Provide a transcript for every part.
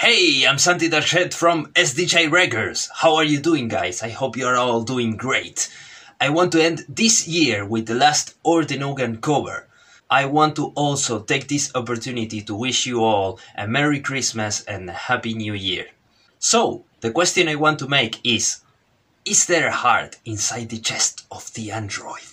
Hey, I'm SantyDark Jett from SDJ Records. How are you doing, guys? I hope you're all doing great. I want to end this year with the last Orden Ogan cover. I want to also take this opportunity to wish you all a Merry Christmas and a Happy New Year. So, the question I want to make is Is there a heart inside the chest of the android?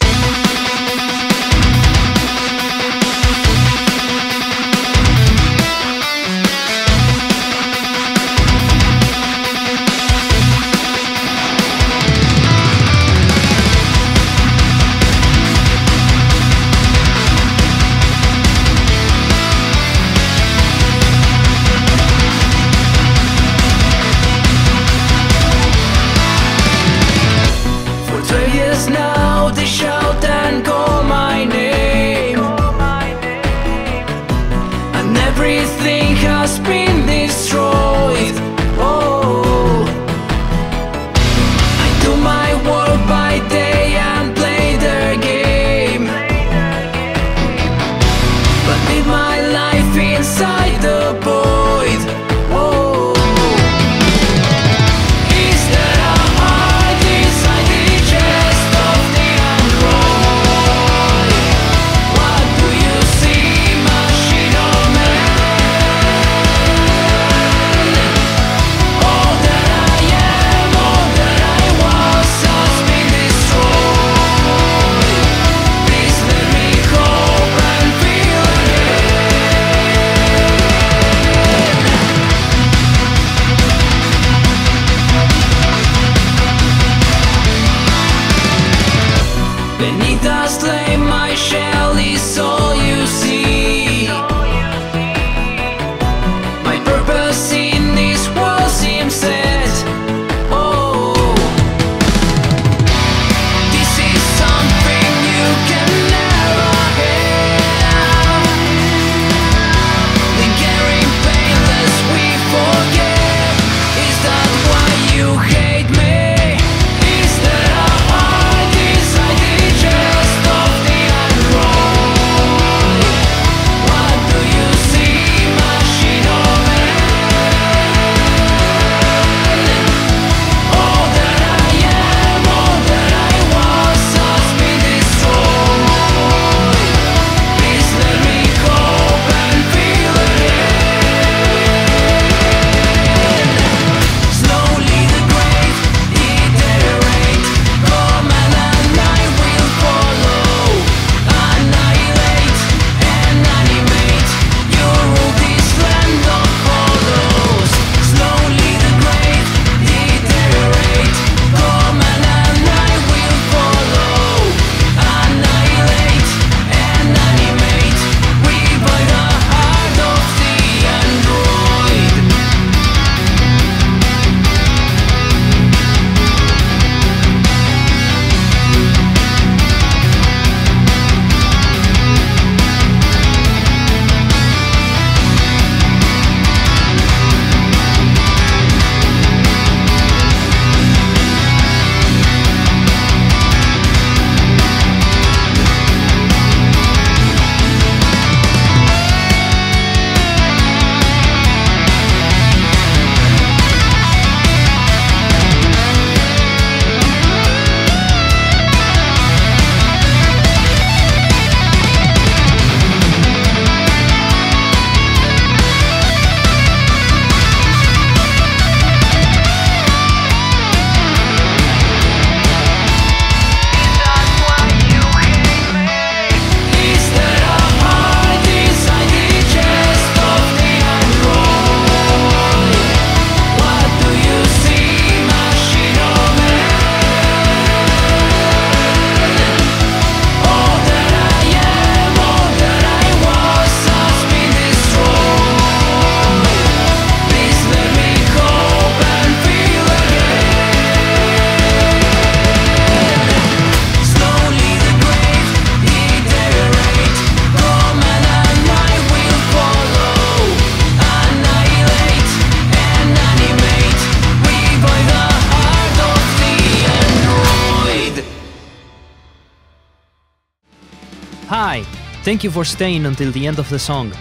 Hi! Thank you for staying until the end of the song.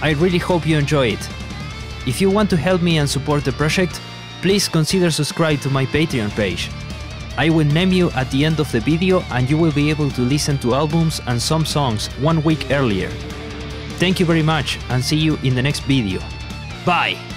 I really hope you enjoy it. If you want to help me and support the project, please consider subscribe to my Patreon page. I will name you at the end of the video and you will be able to listen to albums and some songs one week earlier. Thank you very much and see you in the next video. Bye!